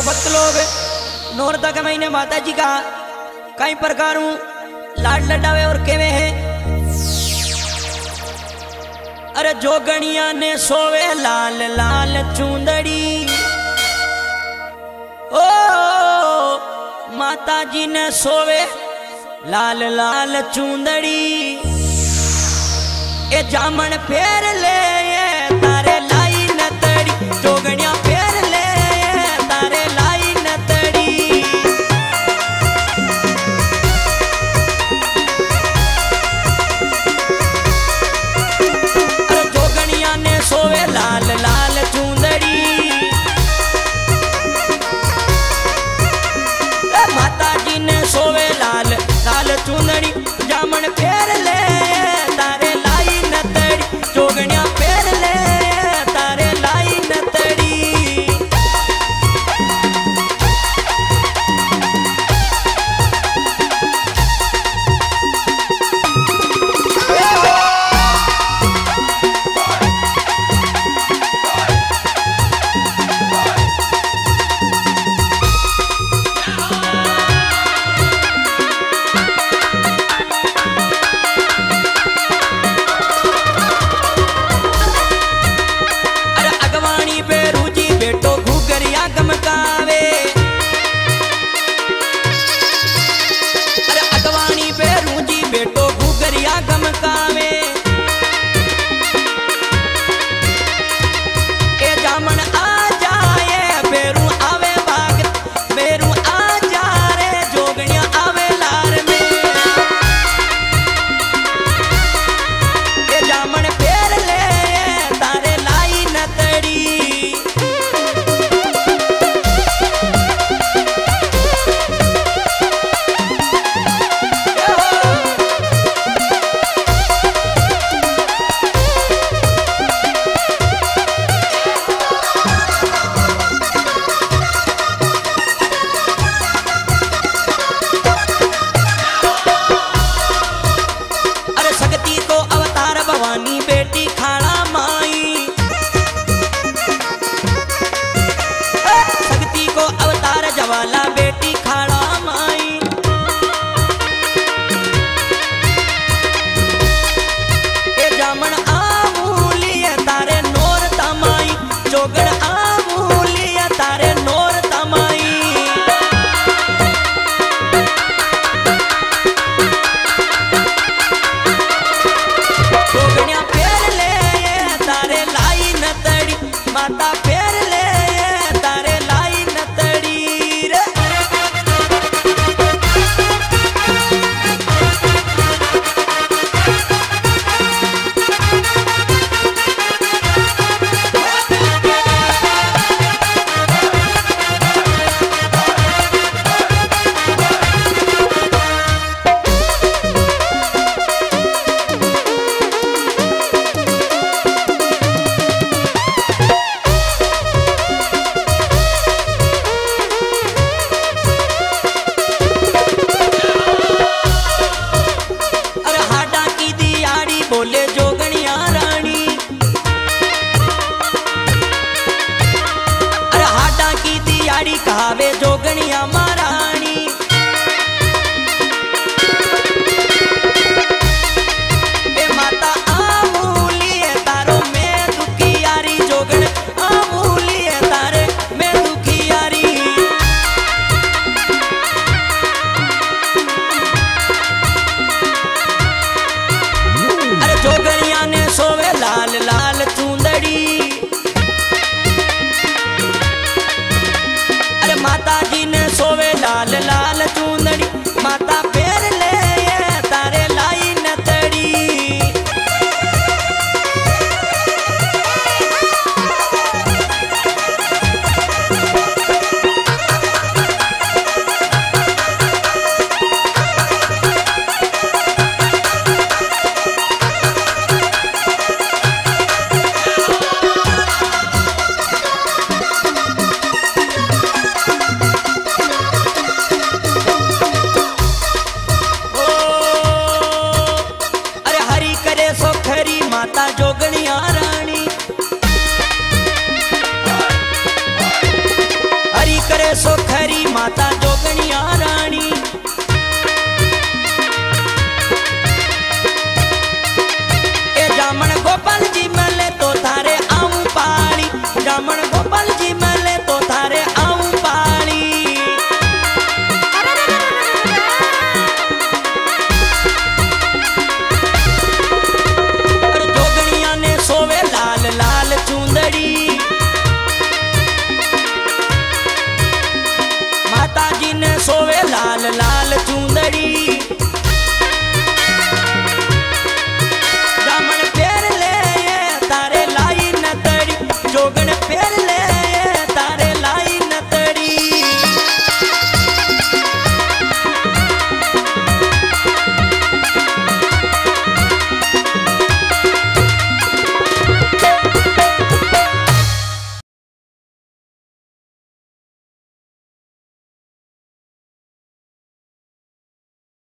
को भक्त लोग नौरता के महीने माता जी का कई प्रकार लाड लडावे और केवे हैं। अरे जो ने सोवे लाल लाल चूंदड़ी। ओ माता जी ने सोवे लाल लाल चूंदड़ी। ए जामन फेर ले लाल चूंदड़ी। batallón. जोगण पेर ले।